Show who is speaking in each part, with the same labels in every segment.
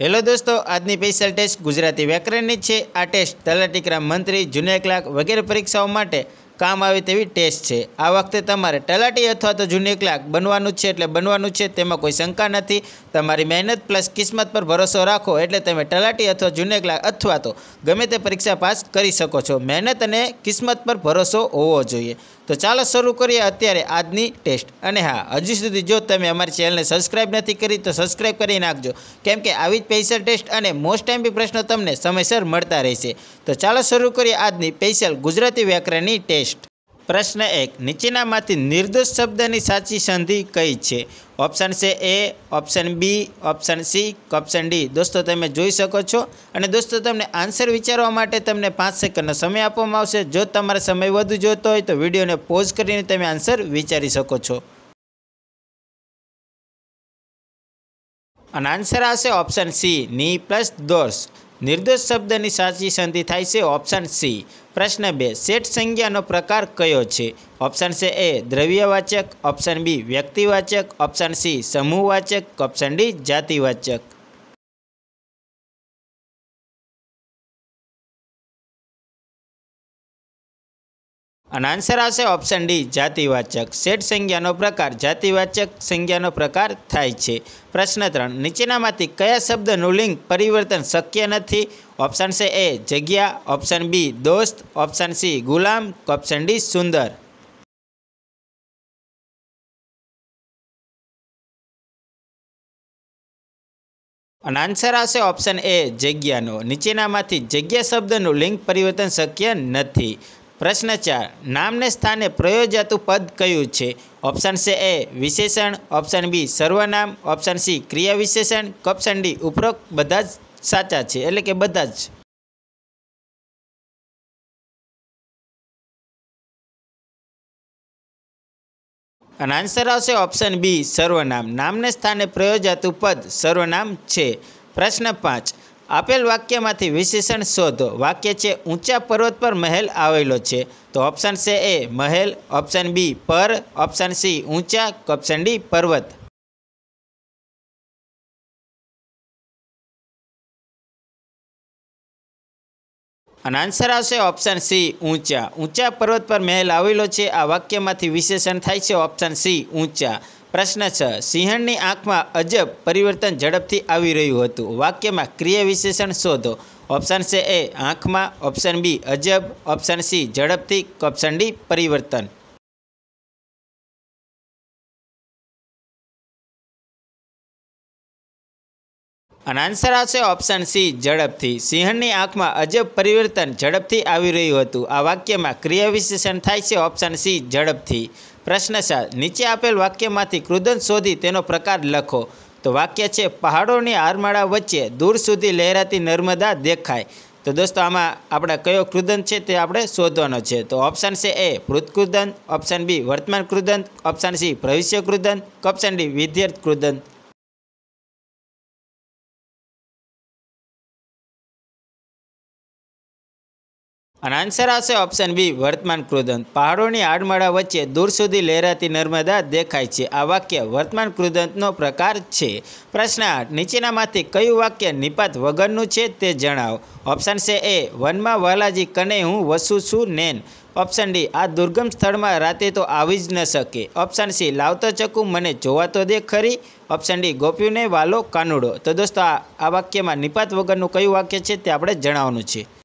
Speaker 1: Hello દોસ્તો, આજની special test Gujarati વ્યાકરણની છે. આ ટેસ્ટ તલાટીક્રમ મંત્રી જુનિયર ક્લાર્ક વગેરે પરીક્ષાઓ માટે કામ આવે તેવી ટેસ્ટ છે. આ વખતે તમારે તલાટી અથવા તો જુનિયર ક્લાર્ક બનવાનું છે, એટલે બનવાનું છે, તેમાં કોઈ શંકા નથી. તમારી મહેનત પ્લસ કિસ્મત પર ભરોસો રાખો એટલે તમે તલાટી અથવા ક્લાર્ક અથવા તો ગમે તે પરીક્ષા પાસ કરી શકો છો. મહેનત અને કિસ્મત પર ભરોસો હોવો જોઈએ. તો ચાલો શરૂ કરીએ અત્યારે આજની ટેસ્ટ. અને હા, હજી સુધી જો તમે અમારી ચેનલને સબસ્ક્રાઈબ નથી કરી તો સબસ્ક્રાઈબ કરી નાખજો. કેમ કે આવી જ સ્પેશિયલ ટેસ્ટ અને મોસ્ટ ટાઈમ બી પ્રશ્નો તમને સમયસર મળતા રહેશે. તો ચાલો શરૂ કરીએ આજની સ્પેશિયલ ગુજરાતી વ્યાકરણની ટેસ્ટ. પ્રશ્ન એક, નીચેનામાંથી નિર્દોષ શબ્દની સાચી સંધિ કઈ છે? ઓપ્શન છે A option B option C option D દોસ્તો, તમે જોઈ શકો છો. અને દોસ્તો, તમને આન્સર વિચારવા માટે તમને પાંચ સેકન્ડનો સમય આપવામાં આવશે. જો તમારે સમય વધુ જોતો હોય તો વિડીયોને પોઝ કરીને તમે આન્સર વિચારી શકો છો. અને આન્સર આવશે ઓપ્શન સી ની પ્લસ દોર્સ નિર્દોષ શબ્દની સાચી સંધિ થાય છે ઓપ્શન સી પ્રશ્ન બે, શેઠ સંજ્ઞાનો પ્રકાર કયો છે? ઓપ્શન છે એ દ્રવ્યવાચક ઓપ્શન બી વ્યક્તિવાચક ઓપ્શન સી સમૂહવાચક ઓપ્શન ડી જાતિવાચક. અને આન્સર આવશે ઓપ્શન ડી જાતિવાચક. શેઠ સંજ્ઞાનો પ્રકાર, જાતિવાચક સંજ્ઞાનો પ્રકાર થાય છે. પ્રશ્ન ત્રણ, નીચેનામાંથી કયા શબ્દનું લિંગ પરિવર્તન શક્ય નથી? ઓપ્શન છે એ જગ્યા. ઓપ્શન બી દોસ્ત. ઓપ્શન સી ગુલામ. ઓપ્શન ડી સુંદર. અને આન્સર આવશે ઓપ્શન એ જગ્યાનો. નીચેનામાંથી જગ્યા શબ્દનું લિંગ પરિવર્તન શક્ય નથી. પ્રશ્ન ચાર. નામને સ્થાને પ્રયોજાતું પદ કયું છે? ઓપ્શન છે એ વિશેષણ, ઓપ્શન બી સર્વનામ, ઓપ્શન સી ક્રિયા વિશેષણ ઓપ્શન ડી ઉપરોક્ત. બધા જ સાચા છે, એટલે કે બધા જ. અને આન્સર આવશે ઓપ્શન બી સર્વનામ. નામને સ્થાને પ્રયોજાતું પદ સર્વનામ છે. પ્રશ્ન પાંચ. આપેલ વાક્યમાંથી વિશેષણ શોધો. વાક્ય છે, ઊંચા પર્વત પર મહેલ આવેલો છે. તો ઓપ્શન છે એ, મહેલ. ઓપ્શન બી પર. ઓપ્શન સી ઊંચા. ઓપ્શન ડી પર્વત. અને આન્સર આવશે ઓપ્શન સી ઊંચા. ઊંચા પર્વત પર મહેલ આવેલો છે. આ વાક્યમાંથી વિશેષણ થાય છે ઓપ્શન સી ઊંચા. પ્રશ્ન છ. સિંહણની આંખમાં અજબ પરિવર્તન ઝડપથી આવી રહ્યું હતું. વાક્યમાં ક્રિયા વિશેષણ શોધો. ઓપ્શન છે એ, આંખમાં. ઓપ્શન બી, અજબ. ઓપ્શન સી, ઝડપથી. ઓપ્શન ડી, પરિવર્તન. અને આન્સર આવશે ઓપ્શન સી, ઝડપથી. સિંહણની આંખમાં અજબ પરિવર્તન ઝડપથી આવી રહ્યું હતું. આ વાક્યમાં ક્રિયા વિશેષણ થાય છે. ઓપ્શન સી, ઝડપથી. પ્રશ્ન સાત નીચે આપેલ વાક્યમાંથી કૃદન શોધી તેનો પ્રકાર લખો. તો વાક્ય છે, પહાડોની હારમાળા વચ્ચે દૂર સુધી લહેરાતી નર્મદા દેખાય. તો દોસ્તો, આમાં આપણે કયો કૃદન છે તે આપણે શોધવાનો છે. તો ઓપ્શન છે એ, ભૂત ઓપ્શન બી વર્તમાન કૃદંત ઓપ્શન સી ભવિષ્ય કૃદંત ઓપ્શન ડી વિદ્યાર્થ કૃદંત અને આન્સર આવશે ઓપ્શન બી વર્તમાન કૃદંત પહાડોની આડમાળા વચ્ચે દૂર સુધી લહેરાતી નર્મદા દેખાય છે આ વાક્ય વર્તમાન કૃદંતનો પ્રકાર છે પ્રશ્ન આઠ નીચેનામાંથી કયું વાક્ય નિપાત વગરનું છે તે જણાવો ઓપ્શન છે એ વનમાં વાલાજી કને હું વસું છું નેન ઓપ્શન ડી આ દુર્ગમ સ્થળમાં રાતે તો આવી જ ન શકે ઓપ્શન સી લાવતો ચકુ મને જોવા તો દે ખરી ઓપ્શન ડી ગોપ્યુને વાલો કાનુડો તો દોસ્તો આ વાક્યમાં નિપાત વગરનું કયું વાક્ય છે તે આપણે જણાવવાનું છે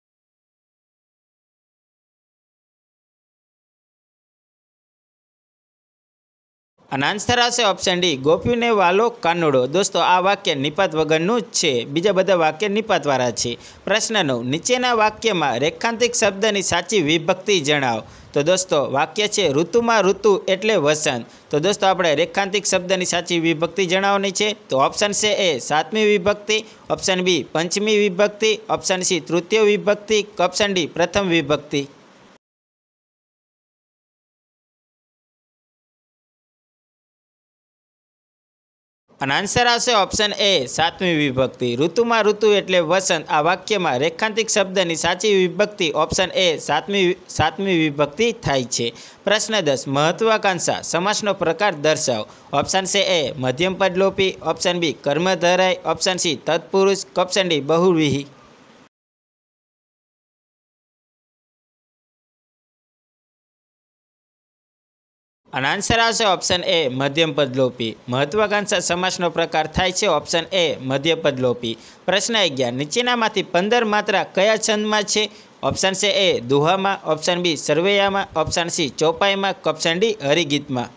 Speaker 1: અને આન્સર આવશે ઓપ્શન ડી ગોપીને વાલો કાનુડો. દોસ્તો, આ વાક્ય નિપાત વગરનું જ છે. બીજા બધા વાક્ય નિપાતવાળા છે. પ્રશ્ન નવ. નીચેના વાક્યમાં રેખાંતિક શબ્દની સાચી વિભક્તિ જણાવો. તો દોસ્તો, વાક્ય છે ઋતુમાં ઋતુ એટલે વસંત. તો દોસ્તો, આપણે રેખાંતિક શબ્દની સાચી વિભક્તિ જણાવવાની છે. તો ઓપ્શન છે એ સાતમી વિભક્તિ ઓપ્શન બી પંચમી વિભક્તિ ઓપ્શન સી તૃતીય વિભક્તિ ઓપ્શન ડી પ્રથમ વિભક્તિ. અને આન્સર આવશે ઓપ્શન એ સાતમી વિભક્તિ. ઋતુમાં ઋતુ એટલે વસંત. આ વાક્યમાં રેખાંતિક શબ્દની સાચી વિભક્તિ ઓપ્શન એ સાતમી સાતમી વિભક્તિ થાય છે. પ્રશ્ન દસ, મહત્વાકાંક્ષા. સમાસનો પ્રકાર દર્શાવો. ઓપ્શન છે એ મધ્યમ પદ લોપી ઓપ્શન બી કર્મધરાય. ઓપ્શન સી તત્પુરુષ. ઓપ્શન ડી બહુવિહી. અને આન્સર આવશે ઓપ્શન એ મધ્યમ પદલોપી. મહત્વાકાંક્ષા સમાસનો પ્રકાર થાય છે ઓપ્શન એ મધ્યપદલોપી પ્રશ્ન અગિયાર, નીચેનામાંથી પંદર માત્રા કયા છંદમાં છે? ઓપ્શન છે એ દુહામાં ઓપ્શન બી સરવૈયામાં ઓપ્શન સી ચોપાઈમાં ઓપ્શન ડી હરિગીતમાં.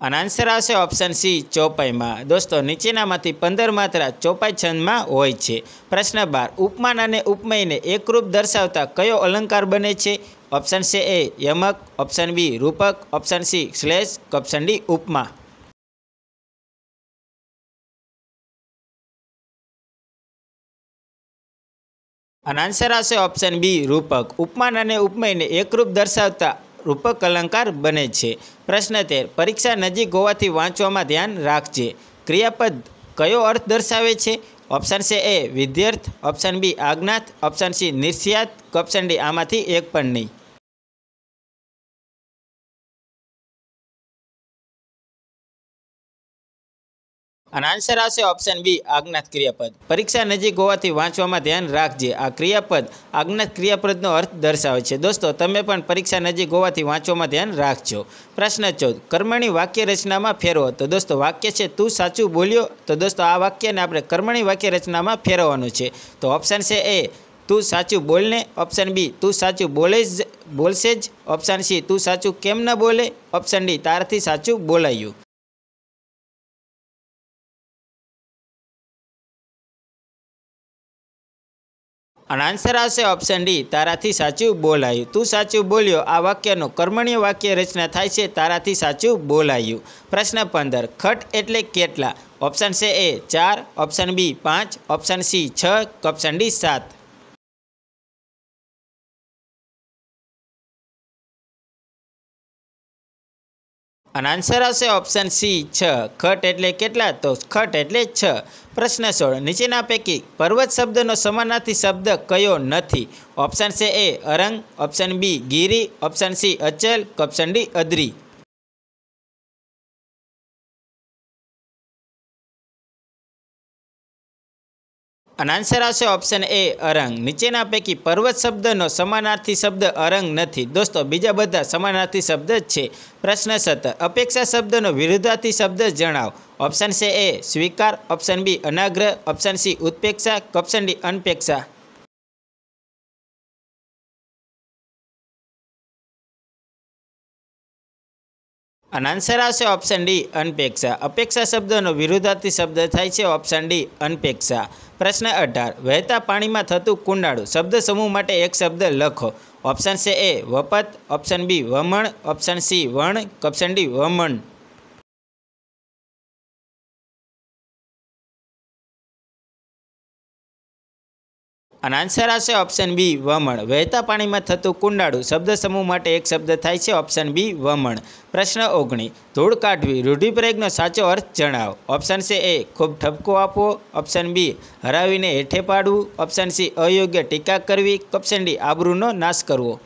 Speaker 1: અને આન્સર આવશે ઓપ્શન સી ચોપાઈમાં દોસ્તો, નીચેનામાંથી પંદર માત્રા ચોપાઈ છંદમાં હોય છે. પ્રશ્ન બાર, ઉપમાન અને ઉપમયને એકરૂપ દર્શાવતા કયો અલંકાર બને છે? ઓપ્શન છે એ યમક. ઓપ્શન બી રૂપક. ઓપ્શન સી શ્લેષ. ઓપ્શન ડી ઉપમા. અને આન્સર આવશે ઓપ્શન બી રૂપક. ઉપમાન અને ઉપમયને એકરૂપ દર્શાવતા રૂપક અલંકાર બને છે. પ્રશ્ન તેર. પરીક્ષા નજીક હોવાથી વાંચવામાં ધ્યાન રાખજે. ક્રિયાપદ કયો અર્થ દર્શાવે છે? ઓપ્શન છે એ, વિદ્યાર્થ. ઓપ્શન બી આજ્ઞાત ઓપ્શન સી નિર્સિયાત ઓપ્શન ડી, આમાંથી એક પણ નહીં. અને આન્સર આવશે ઓપ્શન બી આજ્ઞાત ક્રિયાપદ. પરીક્ષા નજીક હોવાથી વાંચવામાં ધ્યાન રાખજે. આ ક્રિયાપદ આજ્ઞાત ક્રિયાપદનો અર્થ દર્શાવે છે. દોસ્તો, તમે પણ પરીક્ષા નજીક હોવાથી વાંચવામાં ધ્યાન રાખજો. પ્રશ્ન ચૌદ, કર્મણી વાક્ય રચનામાં ફેરવો તો દોસ્તો, વાક્ય છે, તું સાચું બોલ્યો? તો દોસ્તો, આ વાક્યને આપણે કર્મણી વાક્ય રચનામાં ફેરવવાનું છે. તો ઓપ્શન છે એ તું સાચું બોલને ઓપ્શન બી તું સાચું બોલે જ, બોલશે જ. ઓપ્શન સી તું સાચું કેમ ન બોલે? ઓપ્શન ડી તારથી સાચું બોલાયું. અને આન્સર આવશે ઓપ્શન ડી તારાથી સાચું બોલાયું. તું સાચું બોલ્યો. આ વાક્યનું કર્મણીય વાક્ય રચના થાય છે. તારાથી સાચું બોલાયું. પ્રશ્ન પંદર. ખટ એટલે કેટલા? ઓપ્શન છે એ ચાર ઓપ્શન બી પાંચ ઓપ્શન સી છ ઓપ્શન ડી સાત. અને આન્સર આવશે ઓપ્શન સી છ. ખટ એટલે કેટલા? તો ખટ એટલે છ. પ્રશ્ન સોળ. નીચેના પૈકી પર્વત શબ્દનો સમાનાર્થી શબ્દ કયો નથી? ઓપ્શન છે એ અરંગ. ઓપ્શન બી ગીરી. ઓપ્શન સી અચલ. ઓપ્શન ડી અદ્રી. અને આન્સર આવશે ઓપ્શન એ અરંગ. નીચેના પૈકી પર્વત શબ્દનો સમાનાર્થી શબ્દ અરંગ નથી. દોસ્તો, બીજા બધા સમાનાર્થી શબ્દ જ છે. પ્રશ્ન સત્તર અપેક્ષા શબ્દનો વિરુદ્ધાર્થી શબ્દ જણાવો. ઓપ્શન છે એ સ્વીકાર. ઓપ્શન બી અનાગ્રહ. ઓપ્શન સી ઉત્પેક્ષા ઓપ્શન ડી અનપેક્ષા. અને આન્સર આવશે ઓપ્શન ડી અનપેક્ષા. અપેક્ષા શબ્દનો વિરુદ્ધાર્થી શબ્દ થાય છે ઓપ્શન ડી અનપેક્ષા. પ્રશ્ન અઢાર. વહેતા પાણીમાં થતું કુંડાળું શબ્દ સમૂહ માટે એક શબ્દ લખો. ઓપ્શન છે એ વપત ઓપ્શન બી વમણ ઓપ્શન સી વણ ઓપ્શન ડી વમણ. અને આન્સર આવશે ઓપ્શન બી વમણ. વહેતા પાણીમાં થતું કુંડાળું શબ્દ સમૂહ માટે એક શબ્દ થાય છે ઓપ્શન બી વમણ. પ્રશ્ન ઓગણી. ધૂળ કાઢવી, રૂઢિપ્રયોગનો સાચો અર્થ જણાવો. ઓપ્શન છે એ. ખૂબ ઠપકો આપવો. ઓપ્શન બી હરાવીને હેઠે પાડવું. ઓપ્શન સી અયોગ્ય ટીકા કરવી. ઓપ્શન ડી આબરૂનો નાશ કરવો.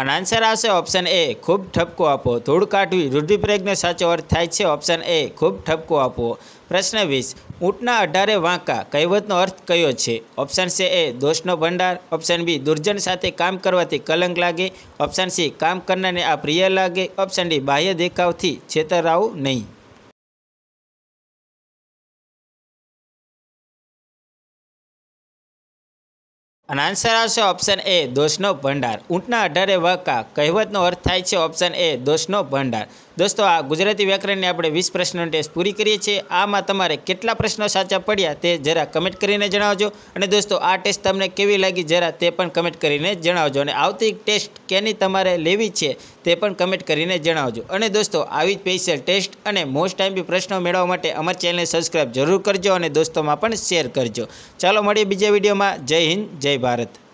Speaker 1: અને આન્સર આવશે ઓપ્શન એ ખૂબ ઠપકો આપો. ધૂળ કાઢવી રૂઢિપ્રયોગનો સાચો અર્થ થાય છે ઓપ્શન એ ખૂબ ઠપકો આપવો પ્રશ્ન વીસ, ઊંટના અઢારે વાંકા કહેવતનો અર્થ કયો છે? ઓપ્શન છે એ દોષનો ભંડાર. ઓપ્શન બી દુર્જન સાથે કામ કરવાથી કલંક લાગે. ઓપ્શન સી કામ કરનારને આ પ્રિય લાગે. ઓપ્શન ડી બાહ્ય દેખાવથી છેતરાવું નહીં. અને આન્સર આવશે ઓપ્શન એ દોષનો ભંડાર. ઊંટના અઢારે વાંકા કહેવતનો અર્થ થાય છે ઓપ્શન એ દોષનો ભંડાર. દોસ્તો, આ ગુજરાતી વ્યાકરણની આપણે વીસ પ્રશ્નો ટેસ્ટ પૂરી કરીએ છીએ. આમાં તમારે કેટલા પ્રશ્નો સાચા પડ્યા તે જરા કમેન્ટ કરીને જણાવજો. અને દોસ્તો, આ ટેસ્ટ તમને કેવી લાગી જરા તે પણ કમેન્ટ કરીને જણાવજો. અને આવતી ટેસ્ટ કેની તમારે લેવી છે તે પણ કમેન્ટ કરીને જણાવજો. અને દોસ્તો, આવી જ સ્પેશિયલ ટેસ્ટ અને મોસ્ટ ટાઈમ બી પ્રશ્નો મેળવવા માટે અમારી ચેનલને સબસ્ક્રાઈબ જરૂર કરજો અને દોસ્તોમાં પણ શેર કરજો. ચાલો, મળીએ બીજા વિડીયોમાં. જય હિન્દ, જય ભારત.